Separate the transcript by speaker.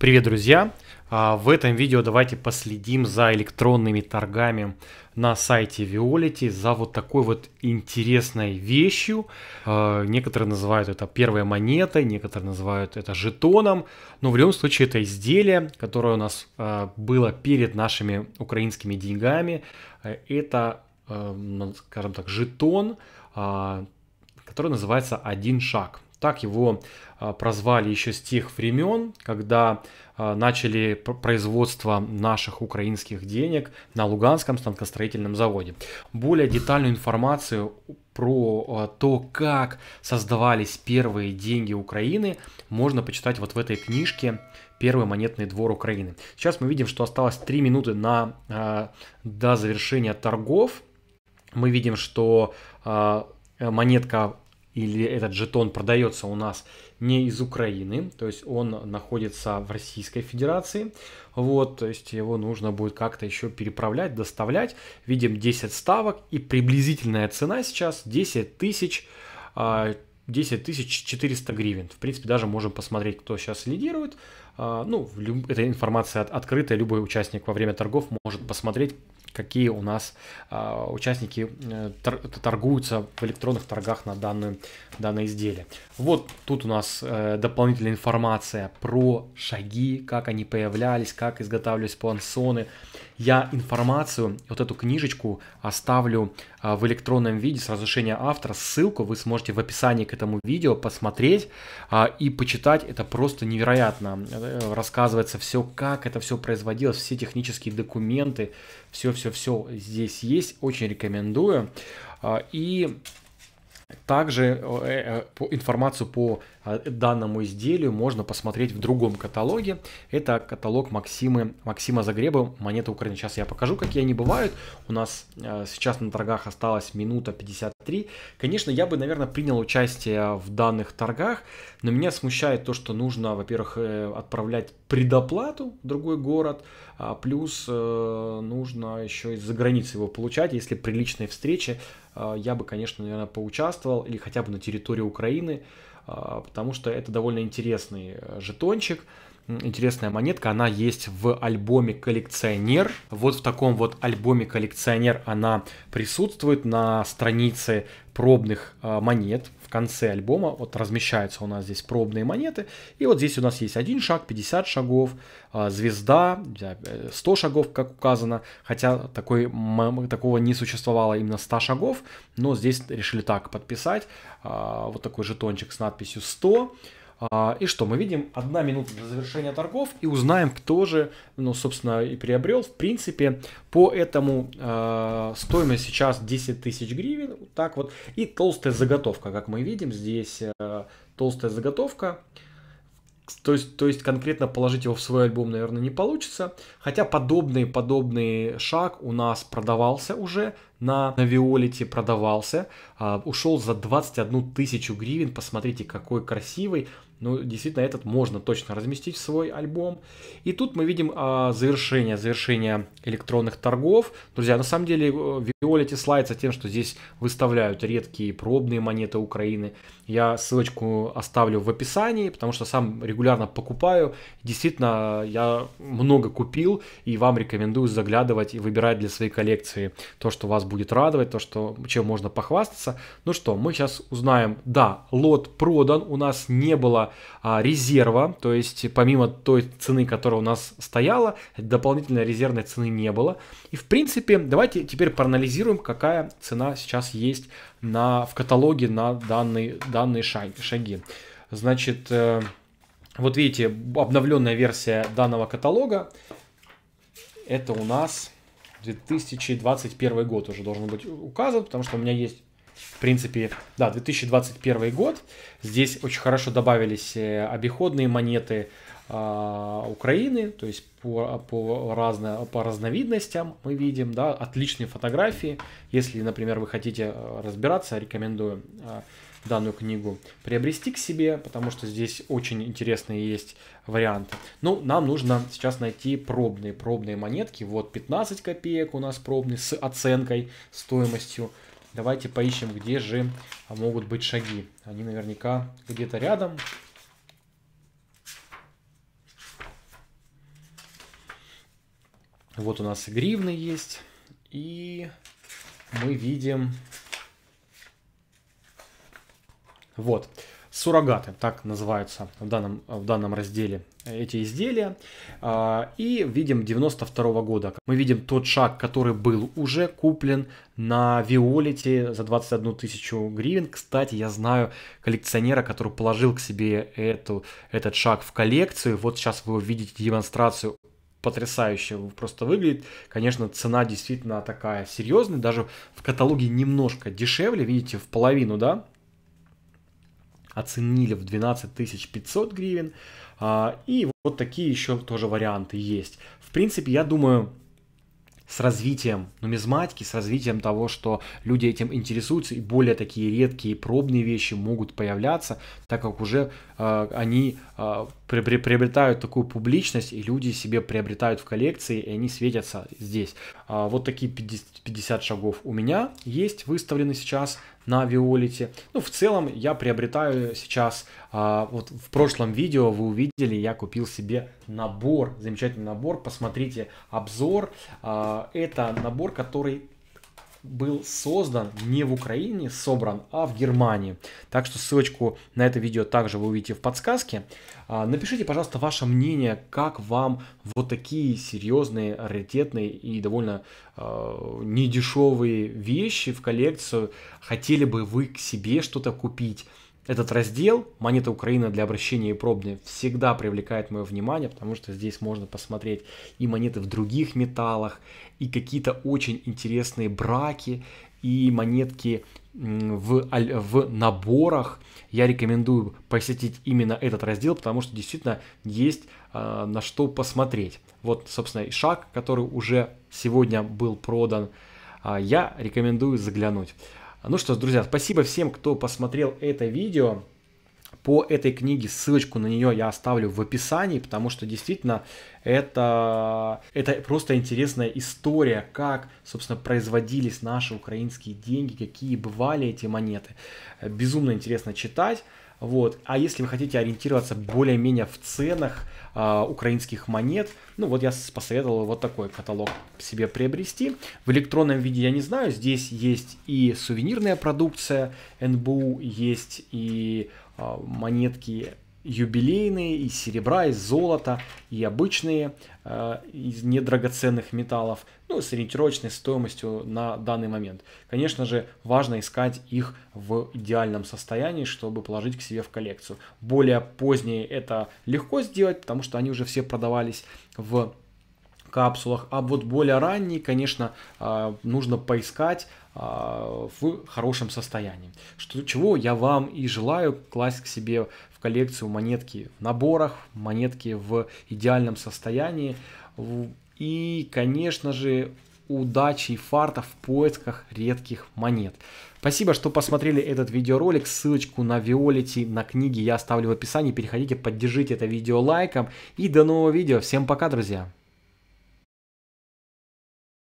Speaker 1: Привет, друзья! А, в этом видео давайте последим за электронными торгами на сайте Violet, за вот такой вот интересной вещью. А, некоторые называют это первой монетой, некоторые называют это жетоном, но в любом случае это изделие, которое у нас а, было перед нашими украинскими деньгами. Это, ну, скажем так, жетон, который называется «Один шаг». Так его а, прозвали еще с тех времен, когда а, начали производство наших украинских денег на Луганском станкостроительном заводе. Более детальную информацию про а, то, как создавались первые деньги Украины, можно почитать вот в этой книжке «Первый монетный двор Украины». Сейчас мы видим, что осталось 3 минуты на, до завершения торгов. Мы видим, что монетка или этот жетон продается у нас не из Украины, то есть он находится в Российской Федерации, вот, то есть его нужно будет как-то еще переправлять, доставлять. Видим 10 ставок и приблизительная цена сейчас 10 тысяч 10 а, тысяч 400 гривен. В принципе, даже можем посмотреть, кто сейчас лидирует. А, ну, эта информация открытая, любой участник во время торгов может посмотреть, какие у нас а, участники э, торгуются в электронных торгах на данную, данное изделие. Вот тут у нас э, дополнительная информация про шаги, как они появлялись, как изготавливались плансоны. Я информацию, вот эту книжечку оставлю а, в электронном виде с разрешения автора. Ссылку вы сможете в описании к этому видео посмотреть а, и почитать. Это просто невероятно. Э, рассказывается все, как это все производилось, все технические документы, все-все-все здесь есть. Очень рекомендую. А, и также э, э, информацию по а, данному изделию можно посмотреть в другом каталоге. Это каталог Максимы, Максима Загреба «Монеты Украины». Сейчас я покажу, какие они бывают. У нас э, сейчас на торгах осталась минута 53. Конечно, я бы, наверное, принял участие в данных торгах, но меня смущает то, что нужно, во-первых, отправлять предоплату в другой город, а плюс нужно еще из-за границы его получать, если при личной встрече а, я бы, конечно, наверное, поучаствовал или хотя бы на территории Украины, а, потому что это довольно интересный э, жетончик, интересная монетка, она есть в альбоме «Коллекционер». Вот в таком вот альбоме «Коллекционер» она присутствует на странице пробных а, монет в конце альбома. Вот размещаются у нас здесь пробные монеты. И вот здесь у нас есть один шаг, 50 шагов, а, звезда, 100 шагов, как указано. Хотя такой, такого не существовало именно 100 шагов. Но здесь решили так подписать. А, вот такой жетончик с надписью 100. А, и что, мы видим одна минута до завершения торгов и узнаем, кто же, ну, собственно, и приобрел. В принципе, по этому э, стоимость сейчас 10 тысяч гривен, так вот. И толстая заготовка, как мы видим, здесь э, толстая заготовка. То есть, то есть конкретно положить его в свой альбом, наверное, не получится. Хотя подобный, подобный шаг у нас продавался уже на, на Виолете, продавался. А, ушел за 21 тысячу гривен. Посмотрите, какой красивый. Ну, действительно, этот можно точно разместить в свой альбом. И тут мы видим а, завершение, завершение электронных торгов. Друзья, на самом деле, Violet славится тем, что здесь выставляют редкие пробные монеты Украины. Я ссылочку оставлю в описании, потому что сам регулярно покупаю. Действительно, я много купил, и вам рекомендую заглядывать и выбирать для своей коллекции то, что вас будет радовать, то, что, чем можно похвастаться. Ну что, мы сейчас узнаем. Да, лот продан, у нас не было а, резерва, то есть помимо той цены, которая у нас стояла, дополнительной резервной цены не было. И в принципе, давайте теперь проанализируем, какая цена сейчас есть на, в каталоге на данные, данные шаги. Значит, э, вот видите, обновленная версия данного каталога, это у нас 2021 год уже должен быть указан, потому что у меня есть в принципе, да, 2021 год. Здесь очень хорошо добавились э, обиходные монеты э, Украины, то есть по, по, разно, по разновидностям мы видим, да, отличные фотографии. Если, например, вы хотите э, разбираться, рекомендую э, данную книгу приобрести к себе, потому что здесь очень интересные есть варианты. Ну, нам нужно сейчас найти пробные, пробные монетки. Вот 15 копеек у нас пробный с оценкой, стоимостью Давайте поищем, где же могут быть шаги. Они наверняка где-то рядом. Вот у нас и гривны есть. И мы видим... Вот. Суррогаты, так называются в данном, в данном разделе эти изделия. А, и видим 92 -го года. Мы видим тот шаг, который был уже куплен на Виолете за 21 тысячу гривен. Кстати, я знаю коллекционера, который положил к себе эту, этот шаг в коллекцию. Вот сейчас вы увидите демонстрацию потрясающе просто выглядит. Конечно, цена действительно такая серьезная, даже в каталоге немножко дешевле, видите, в половину, да, оценили в 12 500 гривен. А, и вот такие еще тоже варианты есть. В принципе, я думаю, с развитием нумизматики, с развитием того, что люди этим интересуются, и более такие редкие пробные вещи могут появляться, так как уже э, они э, приобретают такую публичность, и люди себе приобретают в коллекции, и они светятся здесь. Э, вот такие 50, 50 шагов у меня есть выставлены сейчас на Виолете. Ну, в целом, я приобретаю сейчас, а, вот в прошлом видео вы увидели, я купил себе набор, замечательный набор, посмотрите обзор. А, это набор, который был создан не в Украине, собран, а в Германии. Так что ссылочку на это видео также вы увидите в подсказке. А, напишите, пожалуйста, ваше мнение, как вам вот такие серьезные, раритетные и довольно э, недешевые вещи в коллекцию. Хотели бы вы к себе что-то купить? Этот раздел «Монета Украины для обращения и пробные» всегда привлекает мое внимание, потому что здесь можно посмотреть и монеты в других металлах, и какие-то очень интересные браки, и монетки в, в наборах. Я рекомендую посетить именно этот раздел, потому что действительно есть э, на что посмотреть. Вот, собственно, и шаг, который уже сегодня был продан. Э, я рекомендую заглянуть. Ну что ж, друзья, спасибо всем, кто посмотрел это видео. По этой книге ссылочку на нее я оставлю в описании, потому что действительно это, это просто интересная история, как, собственно, производились наши украинские деньги, какие бывали эти монеты. Безумно интересно читать. Вот. А если вы хотите ориентироваться более-менее в ценах э, украинских монет, ну вот я посоветовал вот такой каталог себе приобрести. В электронном виде я не знаю, здесь есть и сувенирная продукция НБУ, есть и э, монетки юбилейные, из серебра, из золота, и обычные э, из недрагоценных металлов, ну, с ориентировочной стоимостью на данный момент. Конечно же, важно искать их в идеальном состоянии, чтобы положить к себе в коллекцию. Более поздние это легко сделать, потому что они уже все продавались в капсулах, а вот более ранние, конечно, э, нужно поискать э, в хорошем состоянии. Что, чего я вам и желаю класть к себе коллекцию монетки в наборах, монетки в идеальном состоянии. И, конечно же, удачи и фарта в поисках редких монет. Спасибо, что посмотрели этот видеоролик. Ссылочку на Виолити, на книги я оставлю в описании. Переходите, поддержите это видео лайком. И до нового видео. Всем пока, друзья!